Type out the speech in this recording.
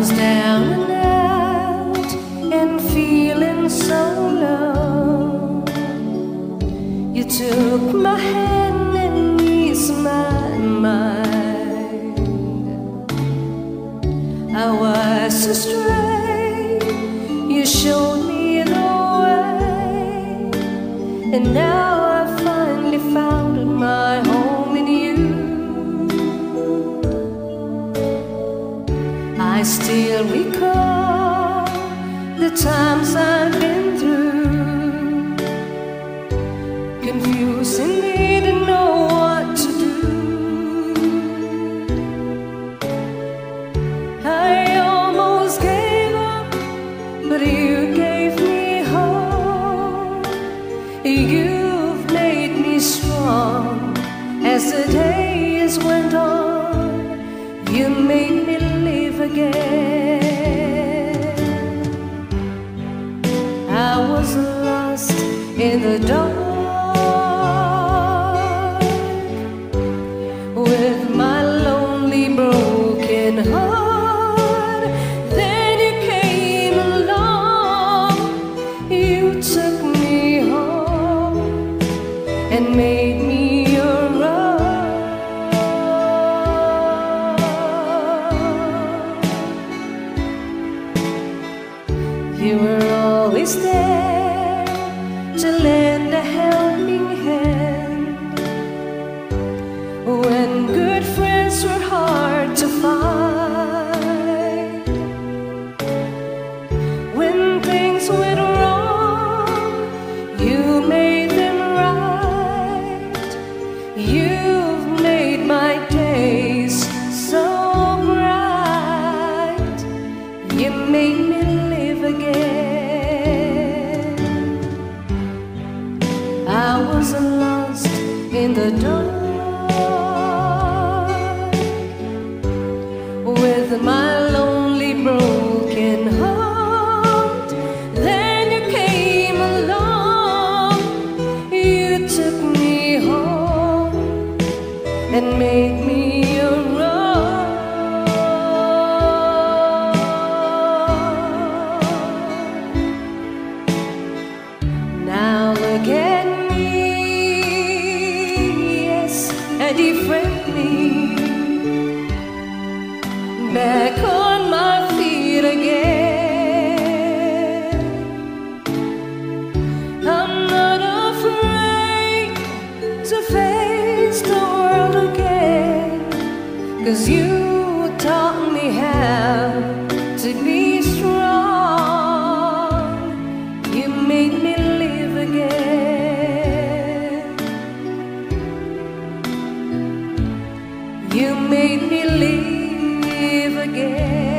was down and out and feeling so low. You took my hand and eased my mind. I was astray, you showed me the way, and now I still recall the times I've been through, confusing me to know what to do. I almost gave up, but you gave me hope. You've made me strong as the days went on. You made me again. I was lost in the dark with my lonely, broken heart. You were always there to You made me live again. I was lost in the dark with my lonely, broken heart. Then you came along, you took me home different me back on my feet again. I'm not afraid to face the world again, cause you You made me live again.